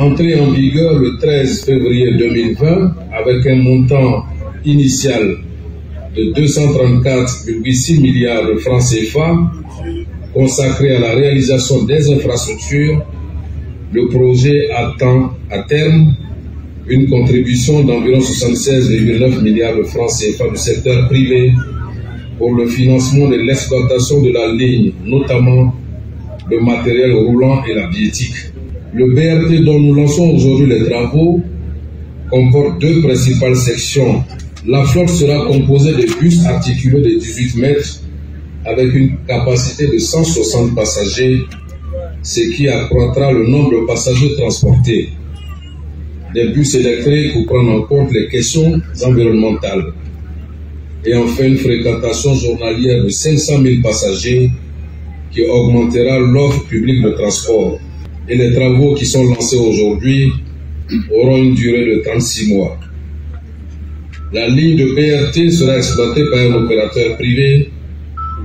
entré en vigueur le 13 février 2020 avec un montant initial de 234,6 milliards de francs CFA consacré à la réalisation des infrastructures, le projet attend à terme une contribution d'environ 76,9 milliards de francs CFA du secteur privé pour le financement de l'exploitation de la ligne, notamment le matériel roulant et la biétique. Le BRT dont nous lançons aujourd'hui les travaux comporte deux principales sections. La flotte sera composée de bus articulés de 18 mètres avec une capacité de 160 passagers, ce qui accroîtra le nombre de passagers transportés. Des bus électriques pour prendre en compte les questions environnementales. Et enfin, une fréquentation journalière de 500 000 passagers qui augmentera l'offre publique de transport. Et les travaux qui sont lancés aujourd'hui auront une durée de 36 mois. La ligne de BRT sera exploitée par un opérateur privé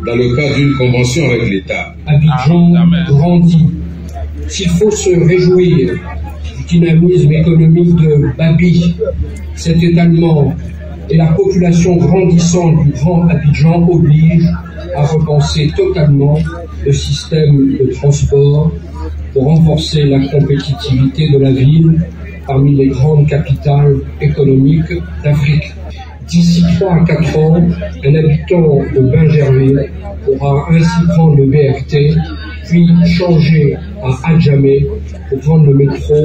dans le cadre d'une convention avec l'État. Abidjan grandit. S'il faut se réjouir du dynamisme économique de Babi, cet étalement et la population grandissante du Grand Abidjan oblige à repenser totalement le système de transport pour renforcer la compétitivité de la ville parmi les grandes capitales économiques d'Afrique. D'ici 3 à 4 ans, un habitant de Bain-Gervais pourra ainsi prendre le BRT, puis changer à Adjamé pour prendre le métro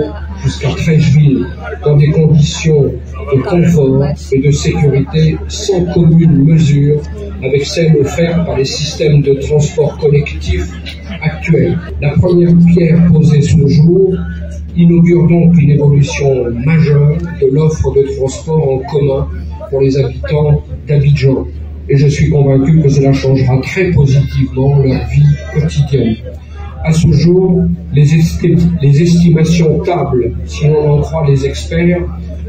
jusqu'à Trècheville dans des conditions de confort et de sécurité sans commune mesure avec celles offertes par les systèmes de transport collectif actuels. La première pierre posée ce jour inaugure donc une évolution majeure de l'offre de transport en commun pour les habitants d'Abidjan. Et je suis convaincu que cela changera très positivement leur vie quotidienne. À ce jour, les, les estimations tablent, si l'on en croit les experts,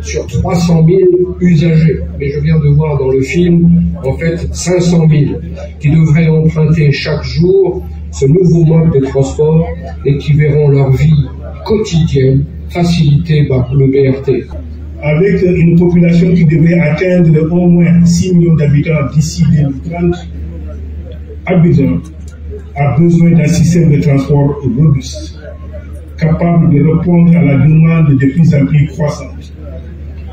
sur 300 000 usagers. Mais je viens de voir dans le film, en fait, 500 000 qui devraient emprunter chaque jour ce nouveau mode de transport et qui verront leur vie quotidienne facilitée par le BRT. Avec une population qui devrait atteindre au moins 6 millions d'habitants d'ici 2030, Abidjan a besoin d'un système de transport robuste, capable de répondre à la demande de plus en plus croissante.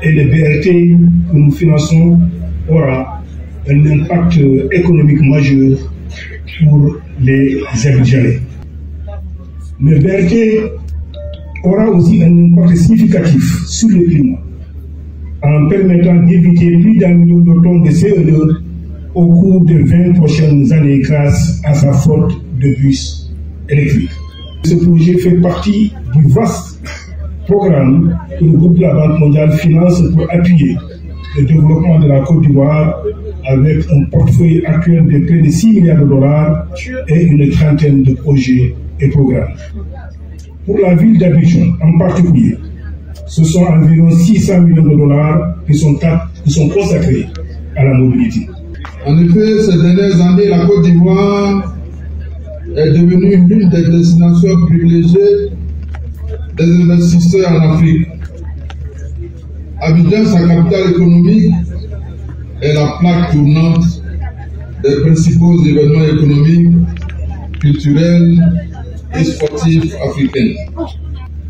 Et le BRT que nous finançons aura un impact économique majeur pour les Abidjanais. Le BRT aura aussi un impact significatif sur le climat en permettant d'éviter plus d'un million de tonnes de CO2 au cours des 20 prochaines années grâce à sa flotte de bus électriques. Ce projet fait partie du vaste programme que le groupe de la Banque mondiale finance pour appuyer le développement de la Côte d'Ivoire avec un portefeuille actuel de près de 6 milliards de dollars et une trentaine de projets et programmes. Pour la ville d'Abidjan en particulier, ce sont environ 600 millions de dollars qui sont, consacrés à la mobilité. En effet, ces dernières années, la Côte d'Ivoire est devenue l'une des destinations privilégiées des investisseurs en Afrique. Abidjan, sa capitale économique, est la plaque tournante des principaux événements économiques, culturels et sportifs africains.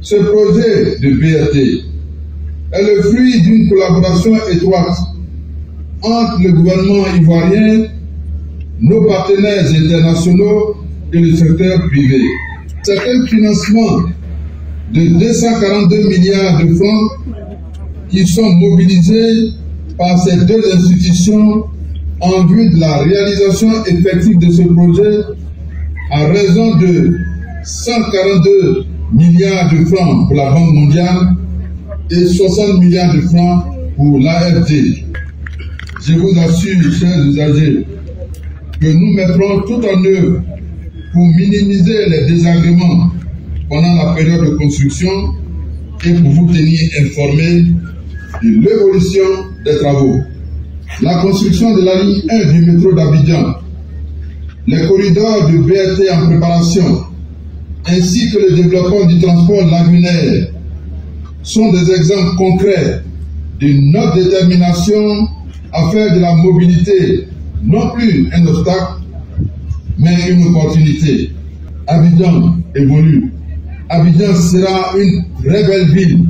Ce projet de BRT est le fruit d'une collaboration étroite entre le gouvernement ivoirien, nos partenaires internationaux et le secteur privé. C'est un financement de 242 milliards de francs qui sont mobilisés par ces deux institutions en vue de la réalisation effective de ce projet à raison de 142 milliards de francs pour la Banque mondiale et 60 milliards de francs pour l'AFD. Je vous assure, chers usagers, que nous mettrons tout en œuvre pour minimiser les désagréments pendant la période de construction et pour vous tenir informés de l'évolution des travaux. La construction de la ligne 1 du métro d'Abidjan, les corridors de BRT en préparation, ainsi que le développement du transport lagunaire sont des exemples concrets de notre détermination à faire de la mobilité non plus un obstacle, mais une opportunité. Abidjan évolue. Abidjan sera une très belle ville.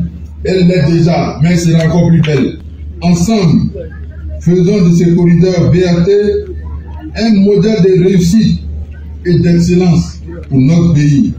Elle l'est déjà, mais sera encore plus belle. Ensemble, faisons de ce corridor BAT un modèle de réussite et d'excellence pour notre pays.